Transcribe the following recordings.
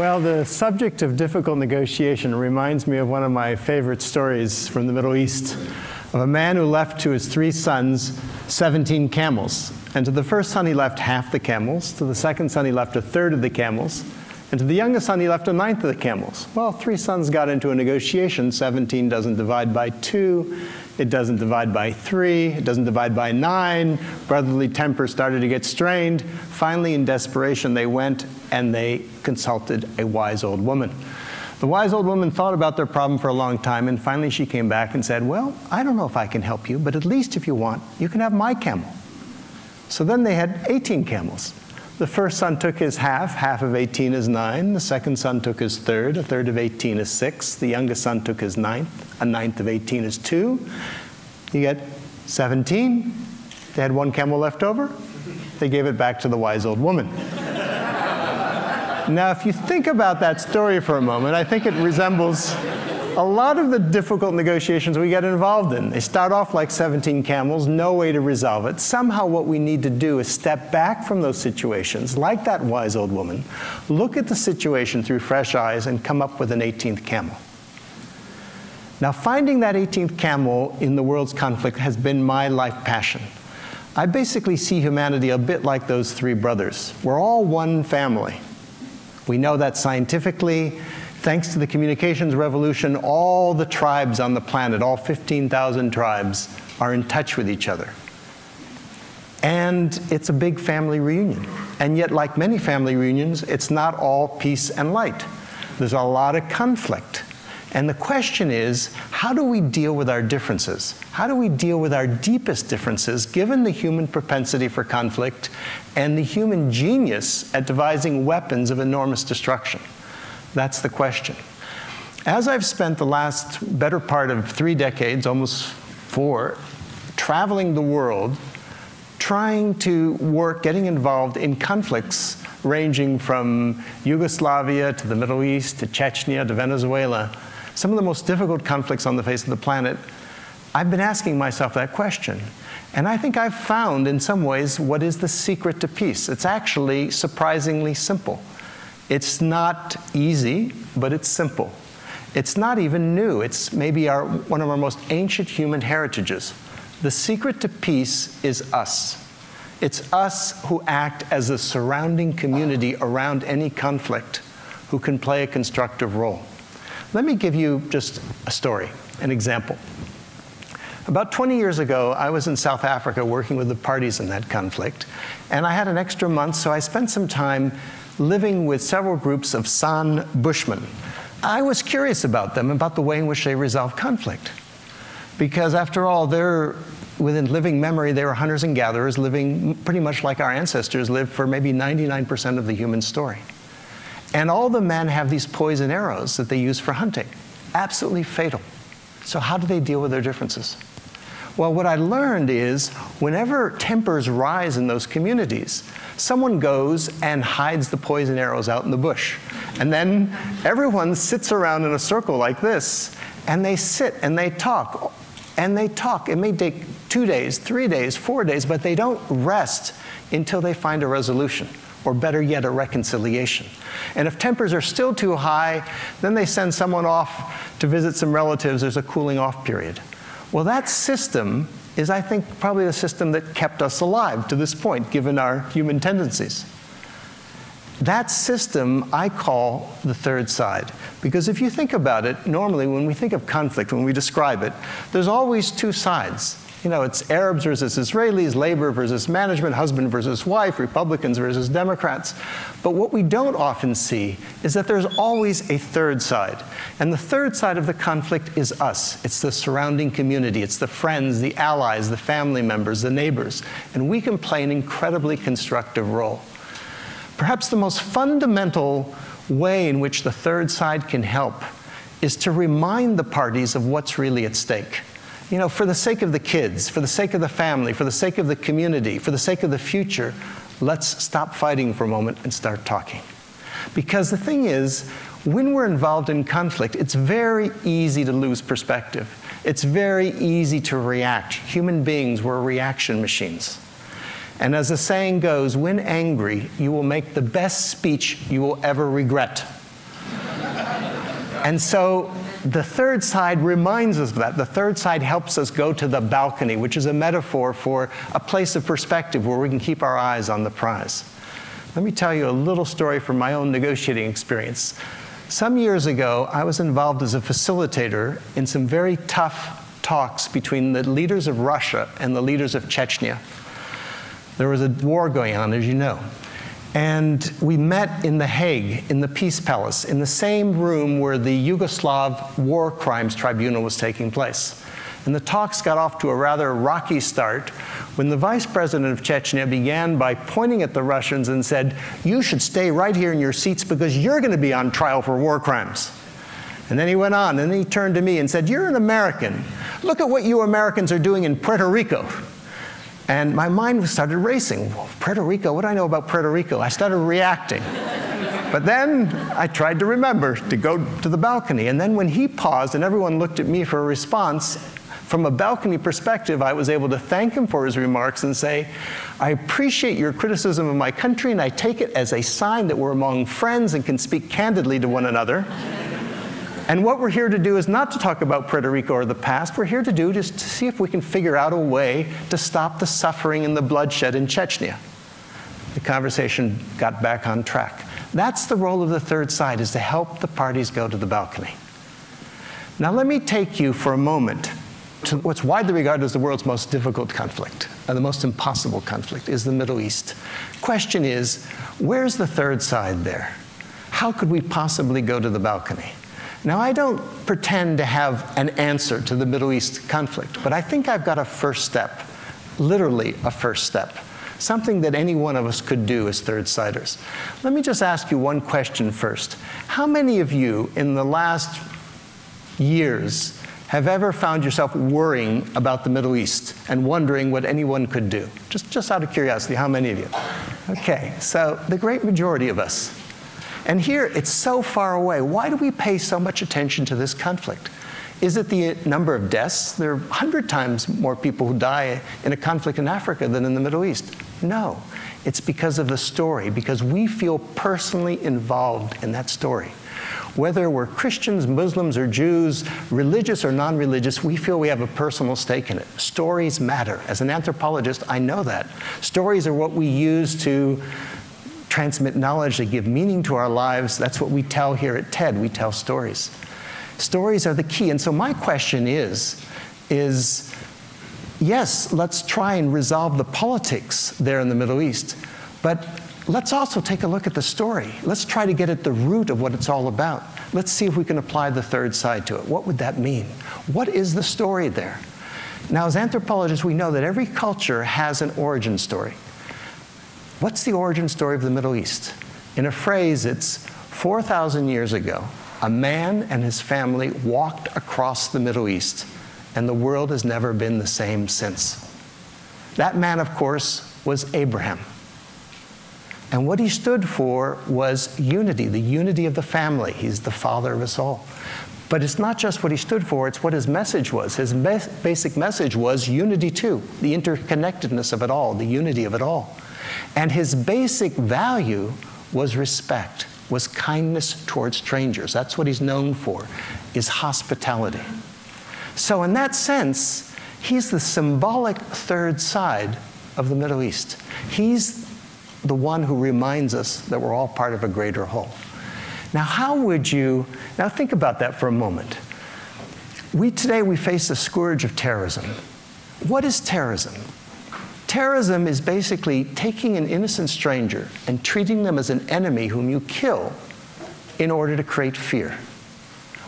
Well, the subject of difficult negotiation reminds me of one of my favorite stories from the Middle East of a man who left to his three sons 17 camels. And to the first son, he left half the camels. To the second son, he left a third of the camels. And to the youngest son, he left a ninth of the camels. Well, three sons got into a negotiation. 17 doesn't divide by two. It doesn't divide by three. It doesn't divide by nine. Brotherly temper started to get strained. Finally, in desperation, they went and they consulted a wise old woman. The wise old woman thought about their problem for a long time, and finally she came back and said, Well, I don't know if I can help you, but at least if you want, you can have my camel. So then they had 18 camels. The first son took his half, half of 18 is nine. The second son took his third, a third of 18 is six. The youngest son took his ninth, a ninth of 18 is two. You get 17. They had one camel left over. They gave it back to the wise old woman. Now, if you think about that story for a moment, I think it resembles a lot of the difficult negotiations we get involved in. They start off like 17 camels, no way to resolve it. Somehow, what we need to do is step back from those situations, like that wise old woman, look at the situation through fresh eyes, and come up with an 18th camel. Now, finding that 18th camel in the world's conflict has been my life passion. I basically see humanity a bit like those three brothers. We're all one family. We know that scientifically. Thanks to the communications revolution, all the tribes on the planet, all 15,000 tribes, are in touch with each other. And it's a big family reunion. And yet, like many family reunions, it's not all peace and light. There's a lot of conflict. And the question is how do we deal with our differences? How do we deal with our deepest differences given the human propensity for conflict and the human genius at devising weapons of enormous destruction? That's the question. As I've spent the last better part of three decades, almost four, traveling the world, trying to work, getting involved in conflicts ranging from Yugoslavia to the Middle East to Chechnya to Venezuela, some of the most difficult conflicts on the face of the planet, I've been asking myself that question. And I think I've found, in some ways, what is the secret to peace. It's actually surprisingly simple. It's not easy, but it's simple. It's not even new. It's maybe our, one of our most ancient human heritages. The secret to peace is us. It's us who act as a surrounding community around any conflict who can play a constructive role. Let me give you just a story, an example. About 20 years ago, I was in South Africa working with the parties in that conflict, and I had an extra month, so I spent some time living with several groups of San Bushmen. I was curious about them, about the way in which they resolve conflict. Because after all, they're within living memory, they were hunters and gatherers living pretty much like our ancestors lived for maybe 99% of the human story. And all the men have these poison arrows that they use for hunting, absolutely fatal. So, how do they deal with their differences? Well, what I learned is whenever tempers rise in those communities, someone goes and hides the poison arrows out in the bush. And then everyone sits around in a circle like this, and they sit and they talk. And they talk. It may take two days, three days, four days, but they don't rest until they find a resolution or better yet, a reconciliation. And if tempers are still too high, then they send someone off to visit some relatives. There's a cooling off period. Well, that system is, I think, probably the system that kept us alive to this point, given our human tendencies. That system I call the third side. Because if you think about it, normally when we think of conflict, when we describe it, there's always two sides. You know, it's Arabs versus Israelis, labor versus management, husband versus wife, Republicans versus Democrats. But what we don't often see is that there's always a third side. And the third side of the conflict is us. It's the surrounding community, it's the friends, the allies, the family members, the neighbors. And we can play an incredibly constructive role. Perhaps the most fundamental way in which the third side can help is to remind the parties of what's really at stake you know, for the sake of the kids, for the sake of the family, for the sake of the community, for the sake of the future, let's stop fighting for a moment and start talking. Because the thing is, when we're involved in conflict, it's very easy to lose perspective. It's very easy to react. Human beings, we're reaction machines. And as the saying goes, when angry, you will make the best speech you will ever regret. And so the third side reminds us of that. The third side helps us go to the balcony, which is a metaphor for a place of perspective where we can keep our eyes on the prize. Let me tell you a little story from my own negotiating experience. Some years ago, I was involved as a facilitator in some very tough talks between the leaders of Russia and the leaders of Chechnya. There was a war going on, as you know. And we met in The Hague, in the Peace Palace, in the same room where the Yugoslav War Crimes Tribunal was taking place. And the talks got off to a rather rocky start when the vice president of Chechnya began by pointing at the Russians and said, You should stay right here in your seats because you're going to be on trial for war crimes. And then he went on, and then he turned to me and said, You're an American. Look at what you Americans are doing in Puerto Rico. And my mind started racing. Puerto Rico, what do I know about Puerto Rico? I started reacting. But then I tried to remember to go to the balcony. And then when he paused and everyone looked at me for a response, from a balcony perspective, I was able to thank him for his remarks and say, I appreciate your criticism of my country, and I take it as a sign that we're among friends and can speak candidly to one another. And what we're here to do is not to talk about Puerto Rico or the past. We're here to do is to see if we can figure out a way to stop the suffering and the bloodshed in Chechnya. The conversation got back on track. That's the role of the third side, is to help the parties go to the balcony. Now let me take you for a moment to what's widely regarded as the world's most difficult conflict, and the most impossible conflict, is the Middle East. Question is, where's the third side there? How could we possibly go to the balcony? Now, I don't pretend to have an answer to the Middle East conflict, but I think I've got a first step, literally a first step, something that any one of us could do as third siders. Let me just ask you one question first. How many of you in the last years have ever found yourself worrying about the Middle East and wondering what anyone could do? Just, just out of curiosity, how many of you? Okay, so the great majority of us. And here, it's so far away. Why do we pay so much attention to this conflict? Is it the number of deaths? There are 100 times more people who die in a conflict in Africa than in the Middle East. No, it's because of the story, because we feel personally involved in that story. Whether we're Christians, Muslims, or Jews, religious or non religious, we feel we have a personal stake in it. Stories matter. As an anthropologist, I know that. Stories are what we use to transmit knowledge, they give meaning to our lives. That's what we tell here at TED. We tell stories. Stories are the key. And so my question is, is yes, let's try and resolve the politics there in the Middle East, but let's also take a look at the story. Let's try to get at the root of what it's all about. Let's see if we can apply the third side to it. What would that mean? What is the story there? Now, as anthropologists, we know that every culture has an origin story. What's the origin story of the Middle East? In a phrase, it's 4,000 years ago, a man and his family walked across the Middle East, and the world has never been the same since. That man, of course, was Abraham. And what he stood for was unity, the unity of the family. He's the father of us all. But it's not just what he stood for, it's what his message was. His basic message was unity, too, the interconnectedness of it all, the unity of it all. And his basic value was respect, was kindness towards strangers. That's what he's known for, is hospitality. So in that sense, he's the symbolic third side of the Middle East. He's the one who reminds us that we're all part of a greater whole. Now, how would you, now think about that for a moment. We today, we face the scourge of terrorism. What is terrorism? Terrorism is basically taking an innocent stranger and treating them as an enemy whom you kill in order to create fear.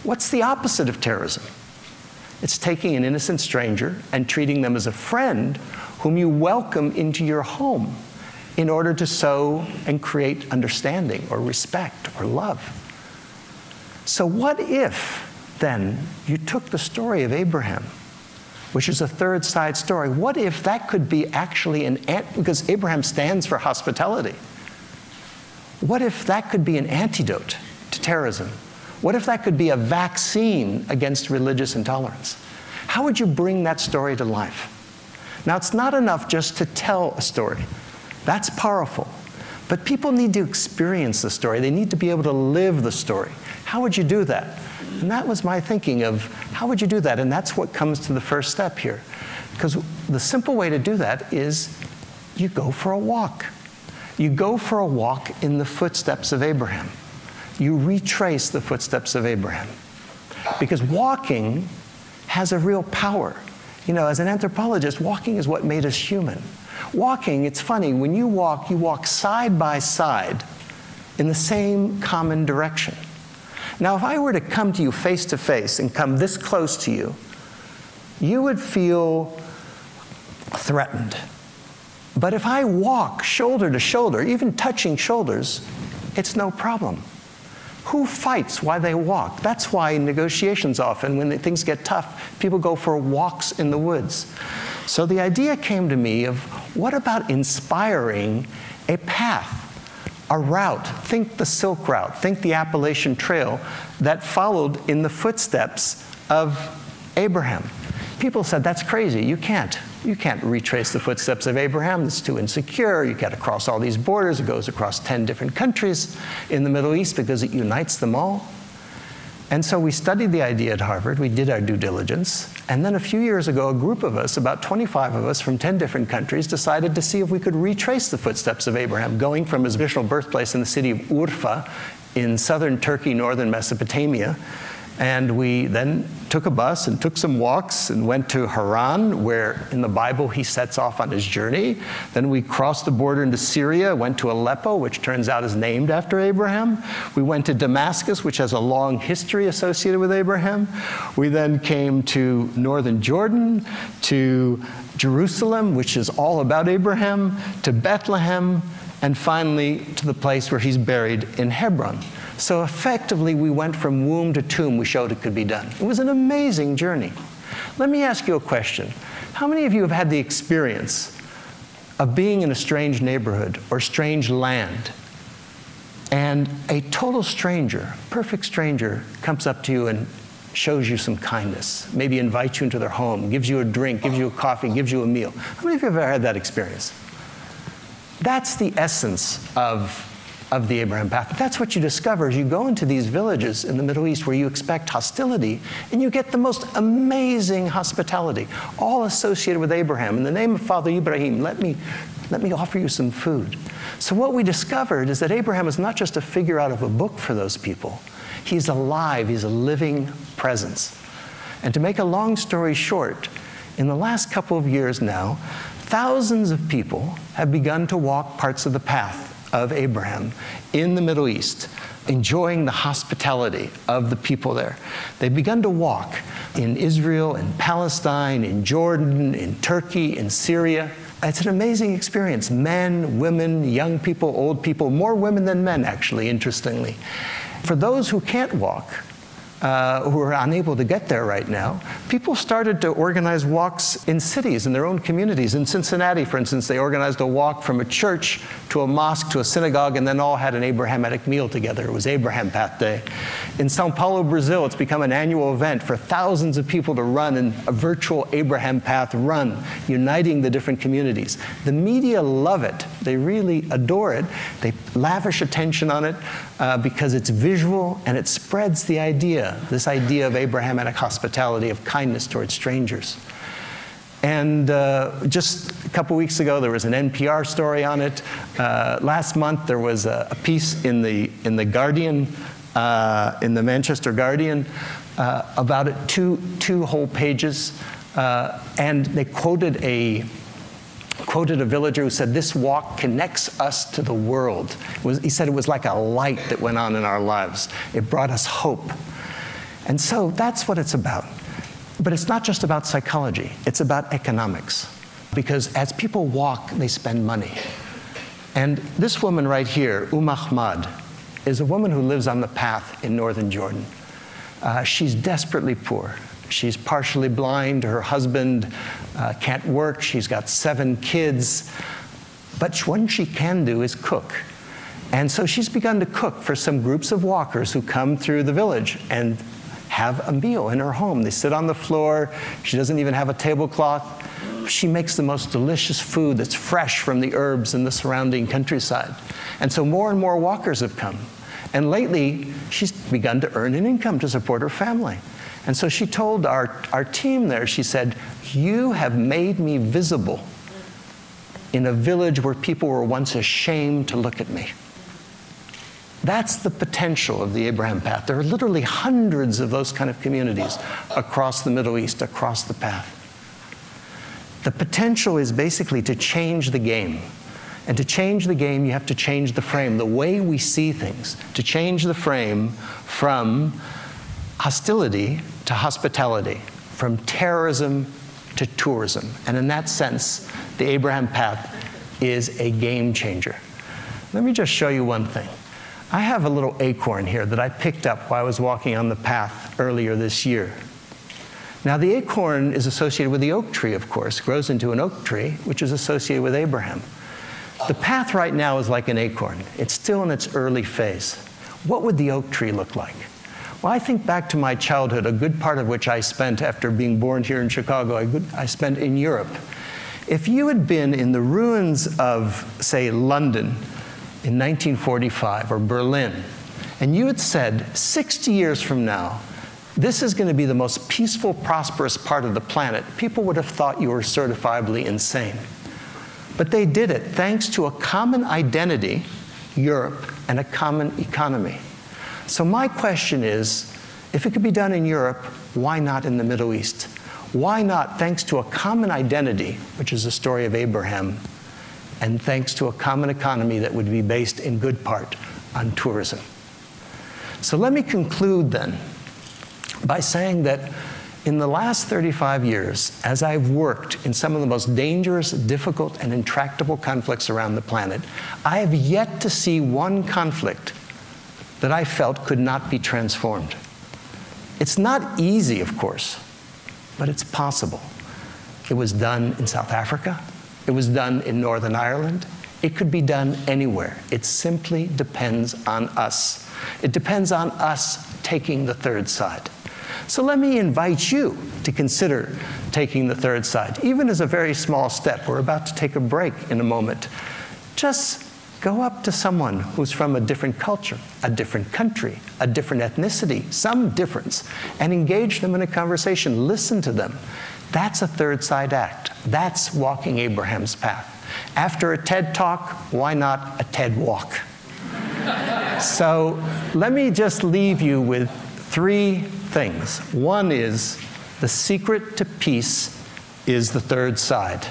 What's the opposite of terrorism? It's taking an innocent stranger and treating them as a friend whom you welcome into your home in order to sow and create understanding or respect or love. So, what if then you took the story of Abraham? Which is a third side story. What if that could be actually an, because Abraham stands for hospitality. What if that could be an antidote to terrorism? What if that could be a vaccine against religious intolerance? How would you bring that story to life? Now, it's not enough just to tell a story. That's powerful. But people need to experience the story. They need to be able to live the story. How would you do that? And that was my thinking of how would you do that? And that's what comes to the first step here. Because the simple way to do that is you go for a walk. You go for a walk in the footsteps of Abraham. You retrace the footsteps of Abraham. Because walking has a real power. You know, as an anthropologist, walking is what made us human. Walking, it's funny, when you walk, you walk side by side in the same common direction. Now, if I were to come to you face to face and come this close to you, you would feel threatened. But if I walk shoulder to shoulder, even touching shoulders, it's no problem. Who fights while they walk? That's why in negotiations often, when things get tough, people go for walks in the woods. So the idea came to me of what about inspiring a path, a route? Think the Silk Route, think the Appalachian Trail that followed in the footsteps of Abraham. People said, that's crazy, you can't. You can't retrace the footsteps of Abraham. It's too insecure. You got to cross all these borders. It goes across 10 different countries in the Middle East because it unites them all. And so we studied the idea at Harvard. We did our due diligence. And then a few years ago, a group of us, about 25 of us from 10 different countries, decided to see if we could retrace the footsteps of Abraham, going from his original birthplace in the city of Urfa in southern Turkey, northern Mesopotamia, and we then took a bus and took some walks and went to Haran, where in the Bible he sets off on his journey. Then we crossed the border into Syria, went to Aleppo, which turns out is named after Abraham. We went to Damascus, which has a long history associated with Abraham. We then came to northern Jordan, to Jerusalem, which is all about Abraham, to Bethlehem, and finally to the place where he's buried in Hebron. So effectively, we went from womb to tomb. We showed it could be done. It was an amazing journey. Let me ask you a question. How many of you have had the experience of being in a strange neighborhood or strange land, and a total stranger, perfect stranger, comes up to you and shows you some kindness, maybe invites you into their home, gives you a drink, gives you a coffee, gives you a meal? How many of you have ever had that experience? That's the essence of of the Abraham path. That's what you discover as you go into these villages in the Middle East where you expect hostility, and you get the most amazing hospitality, all associated with Abraham. In the name of Father Ibrahim, let me, let me offer you some food. So, what we discovered is that Abraham is not just a figure out of a book for those people, he's alive, he's a living presence. And to make a long story short, in the last couple of years now, thousands of people have begun to walk parts of the path of Abraham in the Middle East, enjoying the hospitality of the people there. They've begun to walk in Israel, in Palestine, in Jordan, in Turkey, in Syria. It's an amazing experience. Men, women, young people, old people, more women than men, actually, interestingly. For those who can't walk, uh, who are unable to get there right now, people started to organize walks in cities, in their own communities. In Cincinnati, for instance, they organized a walk from a church to a mosque to a synagogue and then all had an Abrahamic meal together. It was Abraham Path Day. In Sao Paulo, Brazil, it's become an annual event for thousands of people to run in a virtual Abraham Path run, uniting the different communities. The media love it. They really adore it. They lavish attention on it uh, because it's visual and it spreads the idea, this idea of Abrahamic hospitality, of kindness towards strangers. And uh, just a couple weeks ago, there was an NPR story on it. Uh, last month, there was a, a, piece in the, in the Guardian, uh, in the Manchester Guardian, uh, about it, two, two whole pages. Uh, and they quoted a, quoted a villager who said, This walk connects us to the world. Was, he said it was like a light that went on in our lives, it brought us hope. And so that's what it's about. But it's not just about psychology, it's about economics. Because as people walk, they spend money. And this woman right here, Um Ahmad, is a woman who lives on the path in northern Jordan. Uh, she's desperately poor. She's partially blind. Her husband uh, can't work. She's got seven kids. But what she can do is cook. And so she's begun to cook for some groups of walkers who come through the village. And have a meal in her home. They sit on the floor. She doesn't even have a tablecloth. She makes the most delicious food that's fresh from the herbs in the surrounding countryside. And so more and more walkers have come. And lately, she's begun to earn an income to support her family. And so she told our, our team there, she said, You have made me visible in a village where people were once ashamed to look at me. That's the potential of the Abraham Path. There are literally hundreds of those kind of communities across the Middle East, across the path. The potential is basically to change the game. And to change the game, you have to change the frame, the way we see things, to change the frame from hostility to hospitality, from terrorism to tourism. And in that sense, the Abraham Path is a game changer. Let me just show you one thing. I have a little acorn here that I picked up while I was walking on the path earlier this year. Now, the acorn is associated with the oak tree, of course, grows into an oak tree, which is associated with Abraham. The path right now is like an acorn, it's still in its early phase. What would the oak tree look like? Well, I think back to my childhood, a good part of which I spent after being born here in Chicago, I, spent in Europe. If you had been in the ruins of, say, London in 1945 or Berlin, and you had said 60 years from now, this is going to be the most peaceful, prosperous part of the planet, people would have thought you were certifiably insane. But they did it thanks to a common identity, Europe, and a common economy. So, my question is if it could be done in Europe, why not in the Middle East? Why not, thanks to a common identity, which is the story of Abraham, and thanks to a common economy that would be based in good part on tourism. So let me conclude then by saying that in the last 35 years, as I've worked in some of the most dangerous, difficult, and intractable conflicts around the planet, I have yet to see one conflict that I felt could not be transformed. It's not easy, of course, but it's possible. It was done in South Africa, it was done in Northern Ireland. It could be done anywhere. It simply depends on us. It depends on us taking the third side. So let me invite you to consider taking the third side, even as a very small step. We're about to take a break in a moment. Just go up to someone who's from a different culture, a different country, a different ethnicity, some difference, and engage them in a conversation. Listen to them. That's a third side act. That's walking Abraham's path. After a TED talk, why not a TED walk? so let me just leave you with three things. One is the secret to peace is the third side.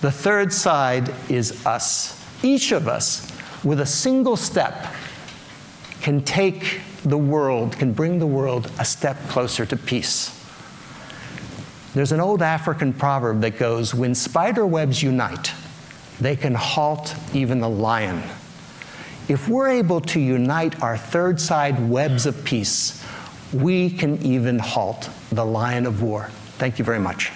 The third side is us. Each of us, with a single step, can take the world, can bring the world a step closer to peace. There's an old African proverb that goes When spider webs unite, they can halt even the lion. If we're able to unite our third side webs of peace, we can even halt the lion of war. Thank you very much.